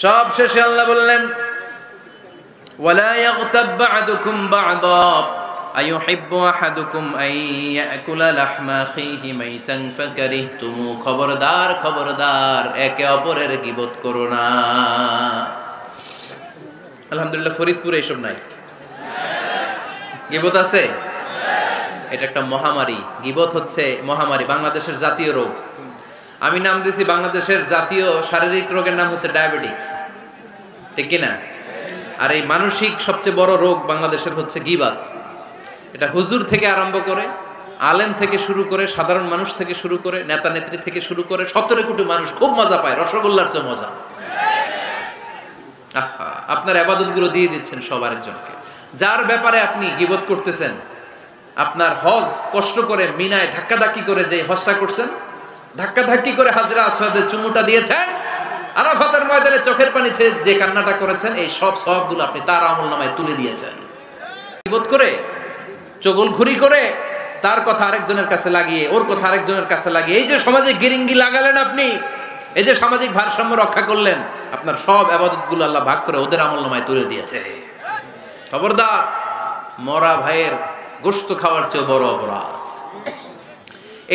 সব শেষে আল্লাহ বললেন ولا يغتب بعضكم بعضا أيحب أحدكم أن يأكل لحم أخيه ميتا فكرهتموه খবরদার খবরদার একে অপরের গিবত করো না আলহামদুলিল্লাহ ফরিদপুরে এসব নাই গিবত আছে এটা একটা মহামারী গিবত হচ্ছে মহামারী বাংলাদেশের জাতীয় রোগ আমি নাম দিছি বাংলাদেশের জাতীয় শারীরিক রোগের নাম হচ্ছে ডায়াবেটিস। ঠিক কিনা? আর এই মানসিক সবচেয়ে বড় রোগ বাংলাদেশের হচ্ছে গিবাত। এটা হুজুর থেকে আরম্ভ করে, আলেম থেকে শুরু করে, সাধারণ মানুষ থেকে শুরু করে, নেতা নেত্রী থেকে শুরু করে, সতেরো কোটি মানুষ খুব মজা পায়, রসগোল্লার চেয়ে মজা। আপনার আবাদতগুলো দিয়ে দিচ্ছেন সব আরেকজনকে। যার ব্যাপারে আপনি গিবত করতেছেন, আপনার হজ কষ্ট করে মিনায় ধাক্কাধাক্কি করে যে হজটা করছেন ধাক্কাধাক্কি করে হাজরা আসওয়াদের চুমুটা দিয়েছেন আরাফাতের ময়দানে চোখের পানি ছেড়ে যে কান্নাটা করেছেন, এই সব সবগুলো আপনি তার আমল নামায় তুলে দিয়েছেন। গিবত করে, চগল ঘুরি করে তার কথা আরেকজনের কাছে লাগিয়ে, ওর কথা আরেকজনের কাছে লাগিয়ে, এই যে সমাজে গিরিঙ্গি লাগালেন আপনি, এই যে সামাজিক ভারসাম্য রক্ষা করলেন, আপনার সব আবাদতগুলো আল্লাহ ভাগ করে ওদের আমল নামায় তুলে দিয়েছে। খবরদার, মরা ভাইয়ের গোস্ত খাওয়ার চেয়ে বড় অপরাধ।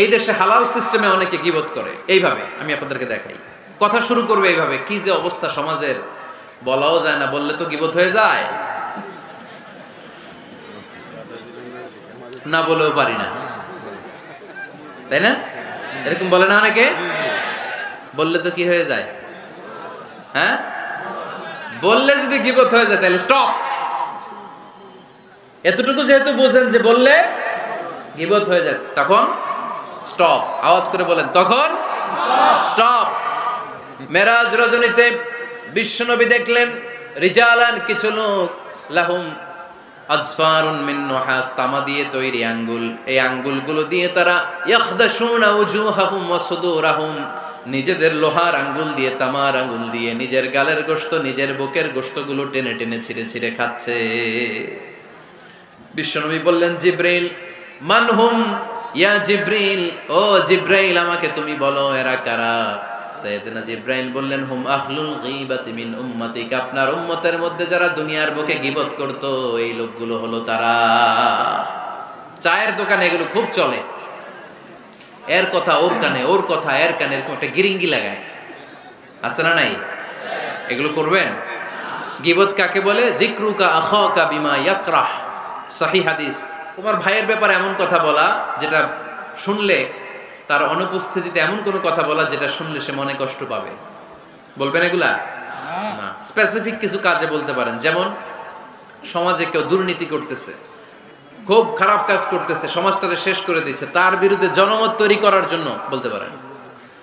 এই দেশে হালাল সিস্টেমে অনেকে গিবত করে? এইভাবে, আমি আপনাদেরকে দেখাই। কথা শুরু করবে এইভাবে, কি যে অবস্থা সমাজের? বলাও যায় না, বললে তো গিবত হয়ে যায়। না বলেও পারি না। তাই না? এরকম বলে না অনেকে? বললে তো কি হয়ে যায়? হ্যাঁ? বললে যদি গিবত হয়ে যায়, তাহলে স্টপ এতটুকু যেহেতু বোঝেন যে বললে গিবত হয়ে যায়, তখন স্টপ। আওয়াজ করে বলেন, তখন? স্টপ। মেরাজ রজনীতে বিশ্বনবী দেখলেন, রিজালান কিছু লোক, লাহুম আজফারুন মিন নুহাস, তামা দিয়ে তৈরি আঙ্গুল। এই আঙ্গুলগুলো দিয়ে তারা উজুহাহুম ওয়া সুদুরাহুম, নিজেদের লোহার আঙ্গুল দিয়ে, তামার আঙ্গুল দিয়ে, নিজের গালের গোশত, নিজের বুকের গোশতগুলো টেনে টেনে ছিঁড়ে ছিঁড়ে খাচ্ছে। বিশ্বনবী বললেন, জিব্রাইল মানহুম ইয়া জিব্রাইল ও জিব্রাইল, আমাকে তুমি বলো, এরা কারা? সাইয়েদনা জিব্রাইল বললেন, হুম আহলুল গীবাতি মিন উম্মতিক। আপনার উম্মতের মধ্যে যারা দুনিয়ার বুকে গীবত করত, এই লোকগুলো হলো তারা। চায়ের দোকানে এগুলো খুব চলে। এর কথা ওর কানে, ওর কথা এর কানে এরকম একটা গিরিঙ্গি লাগায়। আছে না নাই? এগুলো করবেন? গিবত কাকে বলে? যিকরুকা আখাকা বিমা ইয়াকরাহ। সহি হাদিস। তোমার ভাইয়ের ব্যাপারে এমন কথা বলা যেটা শুনলে তার অনুপস্থিতিতে এমন কোনো কথা বলা যেটা শুনলে সে মনে কষ্ট পাবে। বলবেন এগুলা? না। স্পেসিফিক কিছু কাজে বলতে পারেন। যেমন সমাজে কেউ দুর্নীতি করতেছে খুব খারাপ কাজ করতেছে সমাজটাকে শেষ করে দিচ্ছে তার বিরুদ্ধে জনমত তৈরি করার জন্য বলতে পারেন।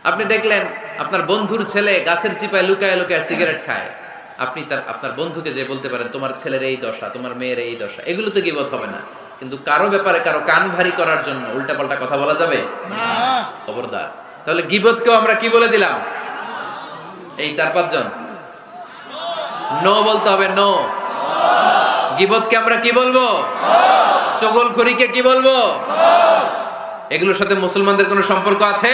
আপনি দেখলেন আপনার বন্ধুর ছেলে গাছের চিপায় লুকায় লুকায় সিগারেট খায়। আপনি তার আপনার বন্ধুকে যে বলতে পারেন তোমার ছেলের এই দশা তোমার মেয়ের এই দশা। এগুলো তো গিবত হবে না। কিন্তু কারও ব্যাপারে কারও কান ভারী করার জন্য উল্টাপাল্টা কথা বলা যাবে? খবরদার। তাহলে গিবতকেও আমরা কি বলে দিলাম? এই চার পাঁচজন। নো বলতে হবে নো। গিবতকে আমরা কি বলব? চগল খড়িকে কি বলব? এগুলোর সাথে মুসলমানদের কোনো সম্পর্ক আছে?